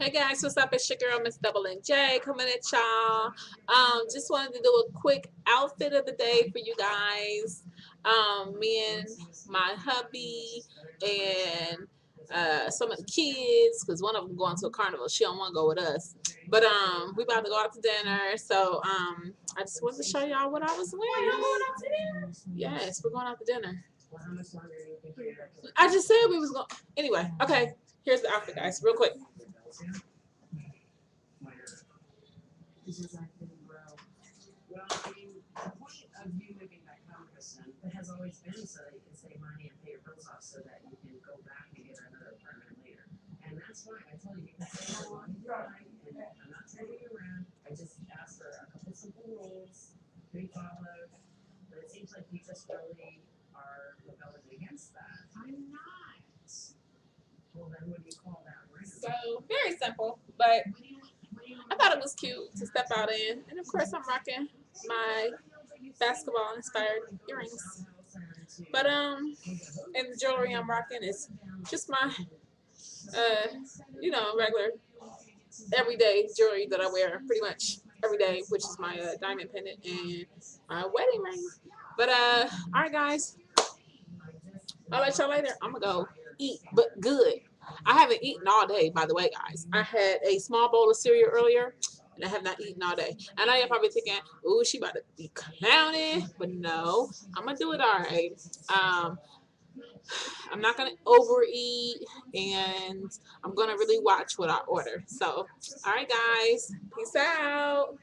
Hey guys, what's up? It's your girl, Miss Double N J, coming at y'all. Um, just wanted to do a quick outfit of the day for you guys. Um, me and my hubby and uh, some of the kids, because one of them going to a carnival. She don't want to go with us. But um, we about to go out to dinner, so um, I just wanted to show y'all what I was wearing. Y'all going out to dinner? Yes, we're going out to dinner. Well, how much longer do you think you're gonna keep- I just said we was going. Anyway, okay. Here's the outfit, guys, real quick. Because I can grow. Well, I mean, the point of you home, Kristen, it has always been so that you can save money and pay your bills off so that you can go back and get another apartment later. And that's why I told you, you can save a lot of time, and I'm not turning you around, I just asked for a couple simple rules be followed. But it seems like you just really are rebelling against that. I'm not. Well, then what do you call that? So very simple, but? I thought it was cute to step out in. And of course, I'm rocking my basketball inspired earrings. But um, and the jewelry I'm rocking is just my uh, you know, regular everyday jewelry that I wear pretty much every day, which is my uh, diamond pendant and my wedding ring. But uh, all right, guys, I'll let y'all later. I'm gonna go eat, but good. I haven't eaten all day, by the way, guys. I had a small bowl of cereal earlier, and I have not eaten all day. And I you're probably thinking, "Ooh, she about to be clowning," but no, I'm gonna do it all right. Um, I'm not gonna overeat, and I'm gonna really watch what I order. So, all right, guys, peace out.